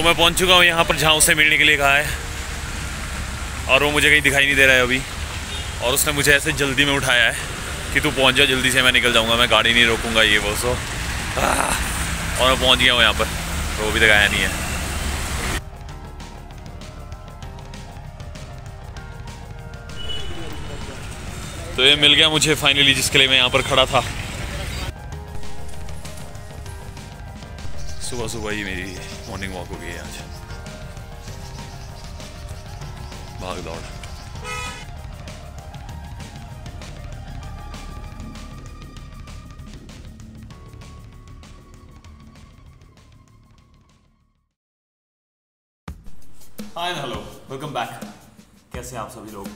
तो मैं पहुँच चुका हूँ यहाँ पर जहाँ उससे मिलने के लिए कहा है। और वो मुझे कहीं दिखाई नहीं दे रहा है अभी। और उसने मुझे ऐसे जल्दी में उठाया है कि तू पहुँच जा, जल्दी से मैं निकल जाऊँगा, मैं गाड़ी नहीं रोकूँगा, ये वो सो। और मैं पहुँच गया हूँ यहाँ पर तो वो भी आया नहीं है। तो ये मिल गया मुझे फाइनली जिसके लिए मैं यहाँ पर खड़ा था। सुबह सुबह ही मेरी मॉर्निंग वॉक हो गई आज भाग दौड़ हाय हेलो वेलकम बैक कैसे हैं आप सभी लोग?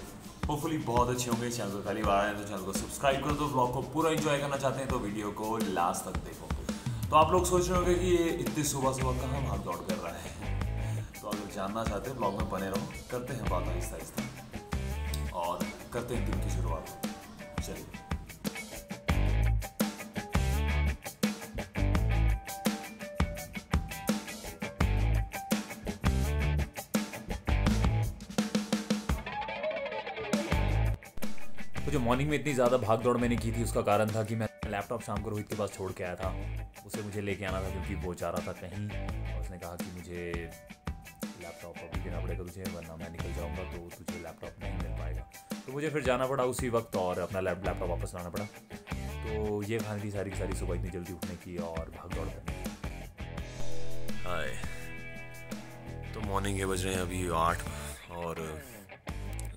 होपफुली बहुत अच्छे होंगे चैनल पर पहली बार आए हैं तो चैनल को सब्सक्राइब कर दो। ब्लॉग को पूरा एंजॉय करना चाहते हैं तो वीडियो को लास्ट तक देखो। तो आप लोग सोच रहे होंगे कि ये इतनी सुबह सुबह कहाँ भाग दौड़ कर रहा है? तो अगर जानना चाहते हैं ब्लॉग में बने रहो, करते हैं बात आहिस्ता आहिस्ता और करते हैं दिन की शुरुआत। चलिए। तो जो मॉर्निंग में इतनी ज़्यादा भाग दौड़ मैंने की थी, उसका कारण था कि मैं लैपटॉप शाम को रोहित के पास छोड़ के आया था। उसे मुझे लेके आना था क्योंकि वो जा रहा था कहीं। और उसने कहा कि मुझे लैपटॉप अभी देना पड़ेगा तुझे, वरना मैं निकल जाऊँगा तो तुझे लैपटॉप नहीं मिल पाएगा। तो मुझे फिर जाना पड़ा उसी वक्त और अपना लैप लैपटॉप वापस लाना पड़ा। तो ये कहानी थी सारी की सारी सुबह इतनी जल्दी उठने की और भाग दौड़ करने की। हाय। तो मॉर्निंग के बज रहे हैं अभी आठ और,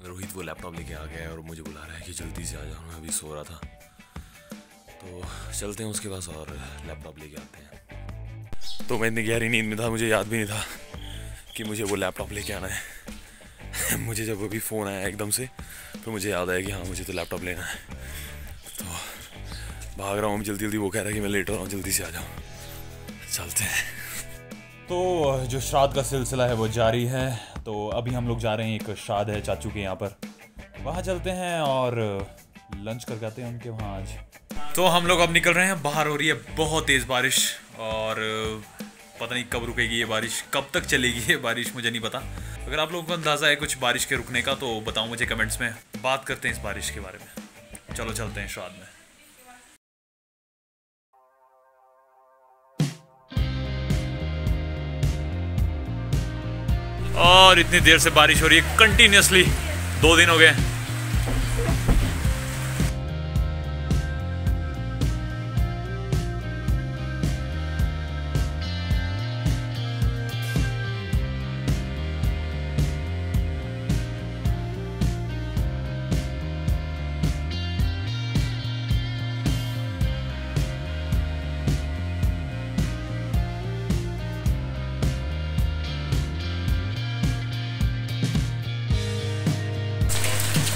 रोहित वो लैपटॉप लेके आ गया है और मुझे बुला रहा है कि जल्दी से आ जाओ मैं अभी सो रहा था। तो चलते हैं उसके पास और लैपटॉप लेके आते हैं। तो मैं इतनी गहरी नींद में था, मुझे याद भी नहीं था कि मुझे वो लैपटॉप लेके आना है। मुझे जब अभी फ़ोन आया एकदम से तो मुझे याद आया कि हाँ मुझे तो लैपटॉप लेना है। तो भाग रहा हूँ, जल्दी जल्दी। वो कह रहा है कि मैं लेट रहा हूँ, जल्दी से आ जाऊँ चलते हैं। तो जो श्राद्ध का सिलसिला है, वो जारी है। तो अभी हम लोग जा रहे हैं, एक श्राद्ध है चाचू के यहाँ पर। वहाँ चलते हैं और लंच कर आते हैं उनके वहाँ आज। तो हम लोग अब निकल रहे हैं बाहर हो रही है बहुत तेज़ बारिश और पता नहीं कब रुकेगी ये बारिश, कब तक चलेगी ये बारिश, मुझे नहीं पता। अगर आप लोगों को अंदाज़ा है कुछ बारिश के रुकने का तो बताओ मुझे कमेंट्स में। बात करते हैं इस बारिश के बारे में। चलो चलते हैं श्राद्ध में। और इतनी देर से बारिश हो रही है कंटिन्यूसली दो दिन हो गए।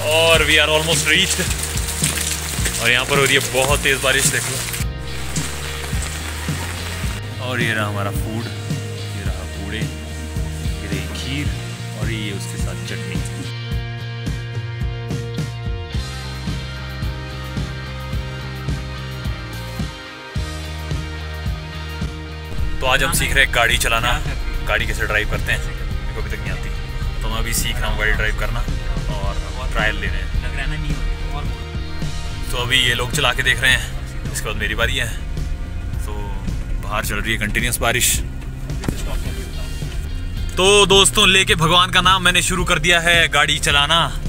और वी आर ऑलमोस्ट रीच्ड और यहाँ पर हो रही है बहुत तेज़ बारिश, देखो और ये रहा हमारा फ़ूड ये रहा पूड़े, ये रही खीर, और ये उसके साथ चटनी। तो आज हम सीख रहे हैं गाड़ी चलाना। गाड़ी कैसे ड्राइव करते हैं? अभी तक नहीं आती। तो मैं अभी सीख रहा हूँ गाड़ी ड्राइव करना। और ट्रायल ले रहे हैं लग रहा है ना तो अभी ये लोग चला के देख रहे हैं। इसके बाद मेरी बारी है। तो बाहर चल रही है कंटिन्यूस बारिश। तो दोस्तों, लेके भगवान का नाम मैंने शुरू कर दिया है गाड़ी चलाना।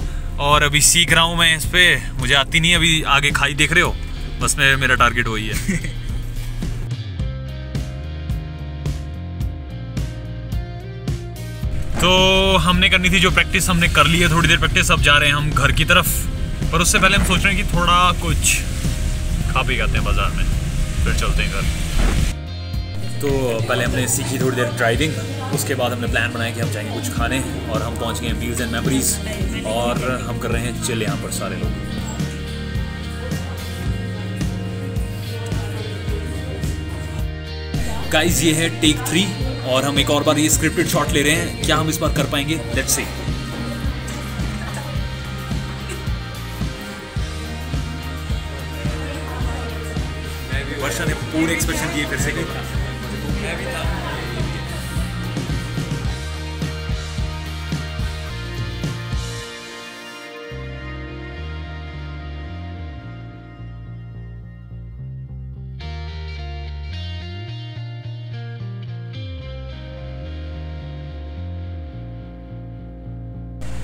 और अभी सीख रहा हूँ मैं इस पर मुझे आती नहीं अभी आगे खाई देख रहे हो। बस में, मेरा टारगेट वही है। तो हमने करनी थी जो प्रैक्टिस हमने कर ली है, थोड़ी देर प्रैक्टिस अब जा रहे हैं हम घर की तरफ़। पर उससे पहले हम सोच रहे हैं कि थोड़ा कुछ खा पी आते हैं बाज़ार में, फिर चलते हैं घर। तो पहले हमने सीखी थोड़ी देर ड्राइविंग उसके बाद हमने प्लान बनाया कि हम जाएँगे कुछ खाने, और हम पहुँच गए व्यूज़ एंड मेमोरीज और हम कर रहे हैं चिल यहाँ पर सारे लोग। गाइस ये है टेक थ्री और हम एक और बार ये स्क्रिप्टेड शॉट ले रहे हैं। क्या हम इस बार कर पाएँगे? लेट्स सी वर्षा ने पूरे एक्सप्रेशन दिए फिर से।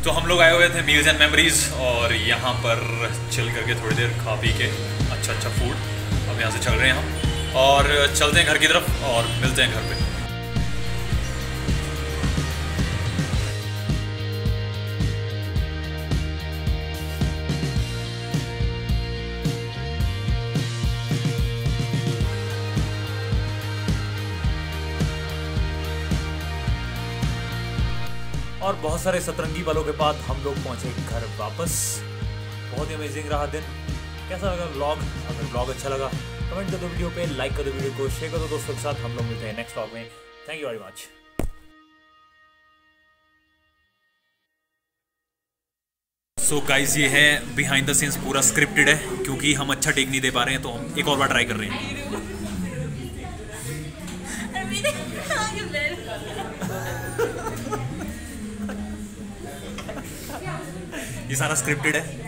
तो हम लोग आए हुए थे मील्स एंड मेमोरीज और यहाँ पर चिल करके थोड़ी देर खा पी के अच्छा अच्छा फ़ूड अब यहाँ से चल रहे हैं हम और चलते हैं घर की तरफ़ और मिलते हैं घर पे। और बहुत सारे सतरंगी बलों के बाद हम लोग पहुँचे घर वापस। बहुत ही अमेजिंग रहा दिन। कैसा लगा व्लॉग अगर व्लॉग अच्छा लगा कमेंट कर दो वीडियो पे लाइक कर दो वीडियो को शेयर कर दो दोस्तों के साथ। हम लोग मिलते हैं नेक्स्ट व्लॉग में। Thank you very much so guys ये है बिहाइंड द सीन्स पूरा स्क्रिप्टेड है, क्योंकि हम अच्छा टेक नहीं दे पा रहे हैं तो हम एक और बार ट्राई कर रहे हैं। ये सारा स्क्रिप्टेड है।